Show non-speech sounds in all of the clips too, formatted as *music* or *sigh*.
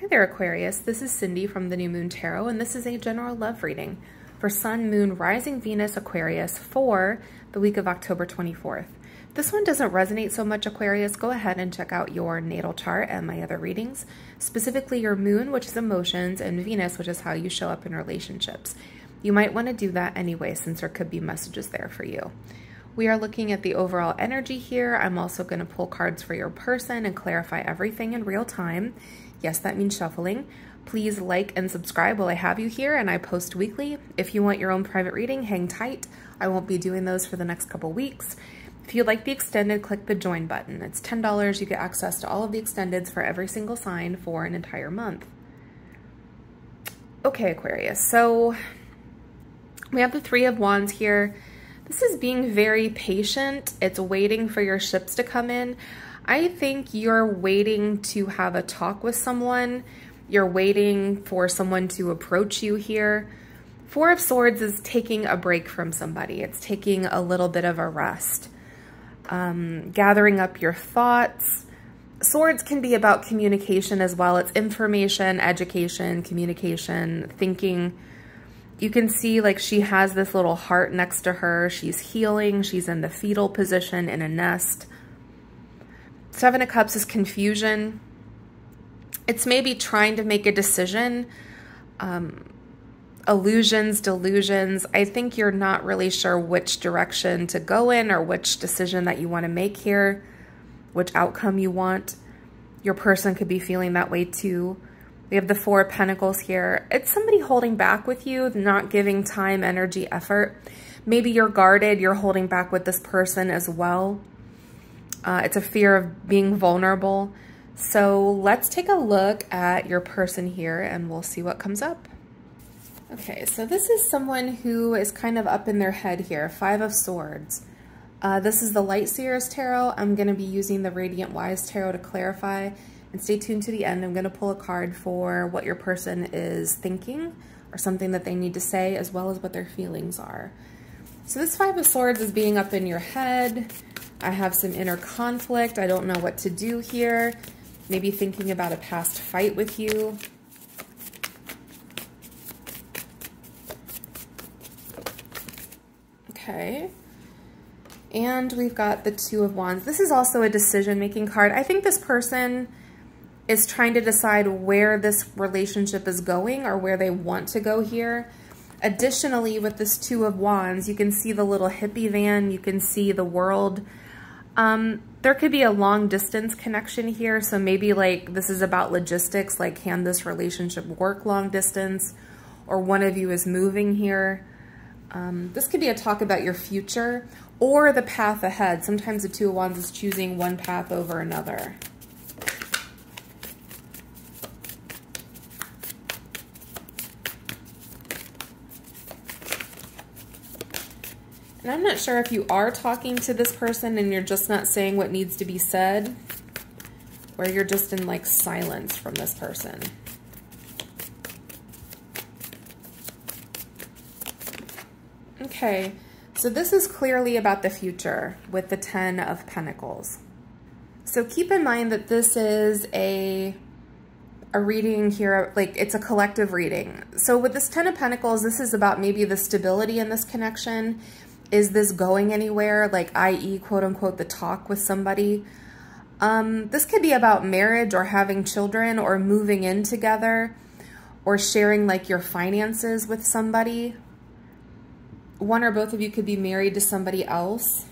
Hi there, Aquarius. This is Cindy from the New Moon Tarot, and this is a general love reading for Sun, Moon, Rising Venus, Aquarius for the week of October 24th. This one doesn't resonate so much, Aquarius. Go ahead and check out your natal chart and my other readings, specifically your moon, which is emotions, and Venus, which is how you show up in relationships. You might want to do that anyway, since there could be messages there for you. We are looking at the overall energy here. I'm also going to pull cards for your person and clarify everything in real time. Yes, that means shuffling. Please like and subscribe while I have you here and I post weekly. If you want your own private reading, hang tight. I won't be doing those for the next couple weeks. If you'd like the extended, click the join button. It's $10. You get access to all of the extendeds for every single sign for an entire month. Okay, Aquarius, so we have the Three of Wands here. This is being very patient. It's waiting for your ships to come in. I think you're waiting to have a talk with someone. You're waiting for someone to approach you here. Four of Swords is taking a break from somebody. It's taking a little bit of a rest. Um, gathering up your thoughts. Swords can be about communication as well. It's information, education, communication, thinking. You can see like she has this little heart next to her. She's healing. She's in the fetal position in a nest. Seven of Cups is confusion. It's maybe trying to make a decision. Um, illusions, delusions. I think you're not really sure which direction to go in or which decision that you want to make here, which outcome you want. Your person could be feeling that way too. We have the Four of Pentacles here. It's somebody holding back with you, not giving time, energy, effort. Maybe you're guarded, you're holding back with this person as well. Uh, it's a fear of being vulnerable. So let's take a look at your person here and we'll see what comes up. Okay, so this is someone who is kind of up in their head here, Five of Swords. Uh, this is the Light Seers Tarot. I'm going to be using the Radiant Wise Tarot to clarify. And stay tuned to the end. I'm going to pull a card for what your person is thinking or something that they need to say as well as what their feelings are. So this Five of Swords is being up in your head. I have some inner conflict. I don't know what to do here. Maybe thinking about a past fight with you. Okay. And we've got the Two of Wands. This is also a decision-making card. I think this person is trying to decide where this relationship is going or where they want to go here. Additionally, with this Two of Wands, you can see the little hippie van. You can see the world um, there could be a long distance connection here. So maybe like this is about logistics, like can this relationship work long distance or one of you is moving here. Um, this could be a talk about your future or the path ahead. Sometimes the Two of Wands is choosing one path over another. And I'm not sure if you are talking to this person and you're just not saying what needs to be said, or you're just in like silence from this person. Okay, so this is clearly about the future with the Ten of Pentacles. So keep in mind that this is a a reading here, like it's a collective reading. So with this Ten of Pentacles, this is about maybe the stability in this connection, is this going anywhere? Like, i.e., quote unquote, the talk with somebody. Um, this could be about marriage or having children or moving in together or sharing like your finances with somebody. One or both of you could be married to somebody else.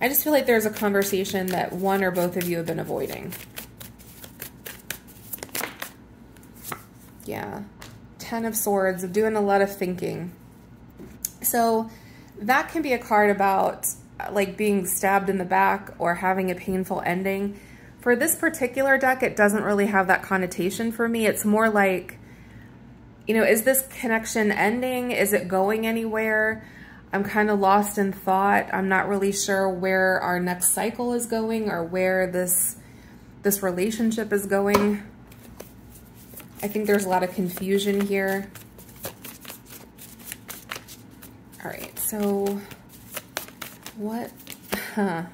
I just feel like there's a conversation that one or both of you have been avoiding. Yeah. Ten of Swords, doing a lot of thinking. So that can be a card about like being stabbed in the back or having a painful ending. For this particular deck, it doesn't really have that connotation for me. It's more like, you know, is this connection ending? Is it going anywhere? I'm kind of lost in thought. I'm not really sure where our next cycle is going or where this this relationship is going. I think there's a lot of confusion here. All right, so what? Huh.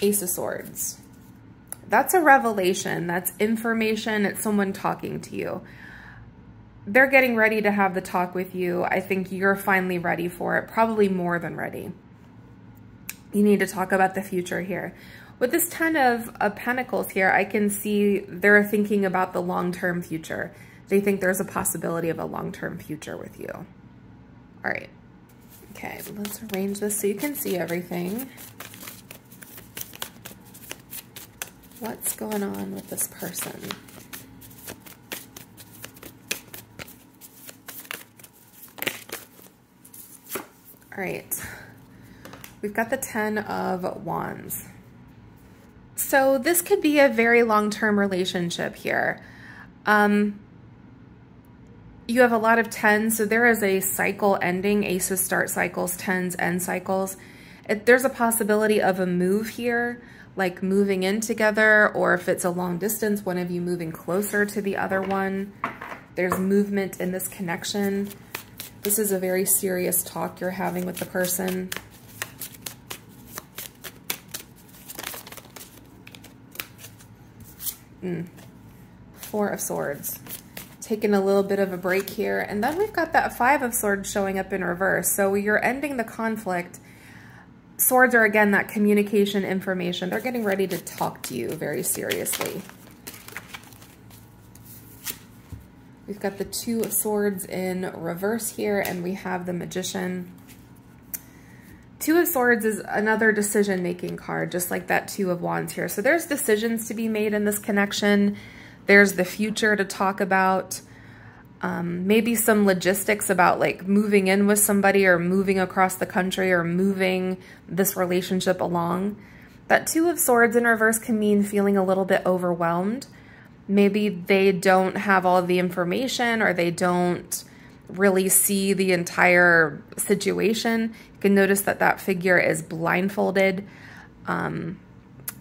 Ace of Swords. That's a revelation. That's information. It's someone talking to you. They're getting ready to have the talk with you. I think you're finally ready for it, probably more than ready. You need to talk about the future here. With this Ten of, of Pentacles here, I can see they're thinking about the long-term future. They think there's a possibility of a long-term future with you. All right. Okay, let's arrange this so you can see everything. What's going on with this person? All right, we've got the Ten of Wands. So this could be a very long-term relationship here. Um, you have a lot of tens, so there is a cycle ending. Aces start cycles, tens end cycles. There's a possibility of a move here like moving in together, or if it's a long distance, one of you moving closer to the other one. There's movement in this connection. This is a very serious talk you're having with the person. Mm. Four of Swords. Taking a little bit of a break here. And then we've got that Five of Swords showing up in reverse. So you're ending the conflict Swords are, again, that communication information. They're getting ready to talk to you very seriously. We've got the Two of Swords in reverse here, and we have the Magician. Two of Swords is another decision-making card, just like that Two of Wands here. So there's decisions to be made in this connection. There's the future to talk about um, maybe some logistics about like moving in with somebody or moving across the country or moving this relationship along. That Two of Swords in reverse can mean feeling a little bit overwhelmed. Maybe they don't have all the information or they don't really see the entire situation. You can notice that that figure is blindfolded. Um,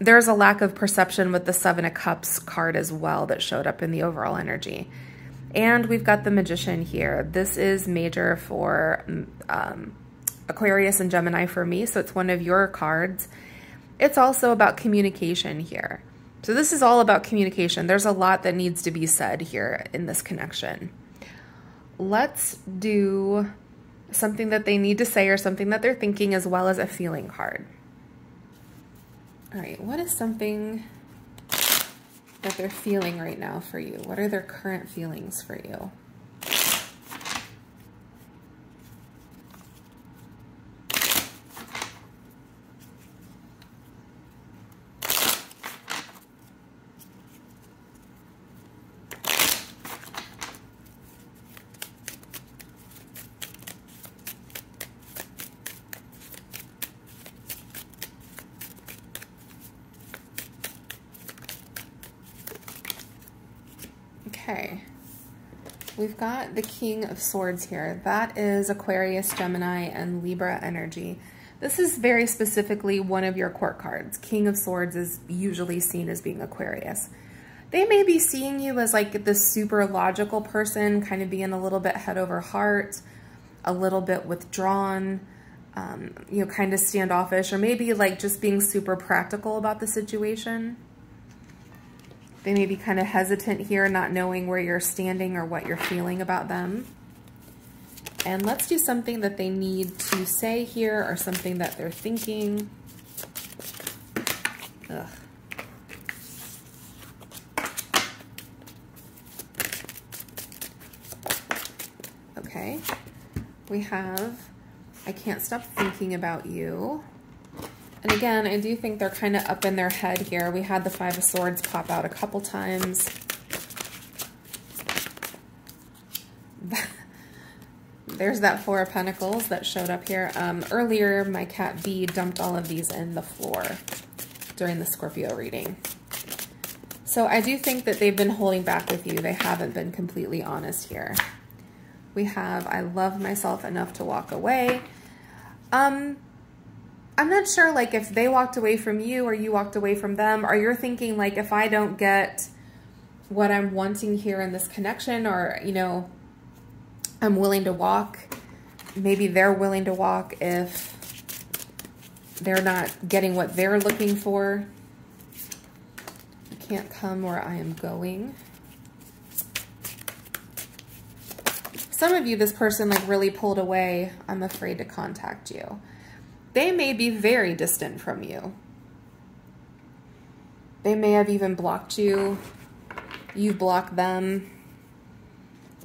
there's a lack of perception with the Seven of Cups card as well that showed up in the overall energy. And we've got the Magician here. This is major for um, Aquarius and Gemini for me, so it's one of your cards. It's also about communication here. So this is all about communication. There's a lot that needs to be said here in this connection. Let's do something that they need to say or something that they're thinking as well as a feeling card. All right, what is something that they're feeling right now for you? What are their current feelings for you? Okay. We've got the King of Swords here. That is Aquarius, Gemini, and Libra energy. This is very specifically one of your court cards. King of Swords is usually seen as being Aquarius. They may be seeing you as like the super logical person, kind of being a little bit head over heart, a little bit withdrawn, um, you know, kind of standoffish, or maybe like just being super practical about the situation. They may be kind of hesitant here, not knowing where you're standing or what you're feeling about them. And let's do something that they need to say here or something that they're thinking. Ugh. Okay, we have, I can't stop thinking about you. And again, I do think they're kind of up in their head here. We had the Five of Swords pop out a couple times. *laughs* There's that Four of Pentacles that showed up here. Um, earlier, my cat B dumped all of these in the floor during the Scorpio reading. So I do think that they've been holding back with you. They haven't been completely honest here. We have, I love myself enough to walk away. Um, I'm not sure like if they walked away from you or you walked away from them or you're thinking like if I don't get what I'm wanting here in this connection or, you know, I'm willing to walk, maybe they're willing to walk if they're not getting what they're looking for. I can't come where I am going. Some of you, this person like really pulled away. I'm afraid to contact you. They may be very distant from you. They may have even blocked you. You've blocked them.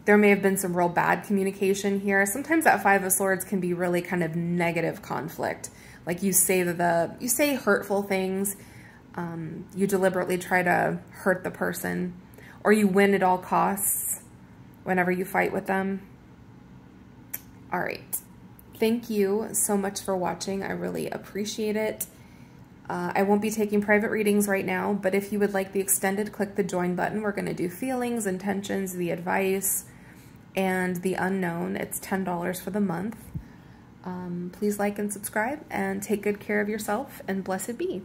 There may have been some real bad communication here. Sometimes that Five of Swords can be really kind of negative conflict. Like you say the, you say hurtful things. Um, you deliberately try to hurt the person or you win at all costs whenever you fight with them. All right. Thank you so much for watching. I really appreciate it. Uh, I won't be taking private readings right now, but if you would like the extended, click the join button. We're going to do feelings, intentions, the advice, and the unknown. It's $10 for the month. Um, please like and subscribe and take good care of yourself and blessed be.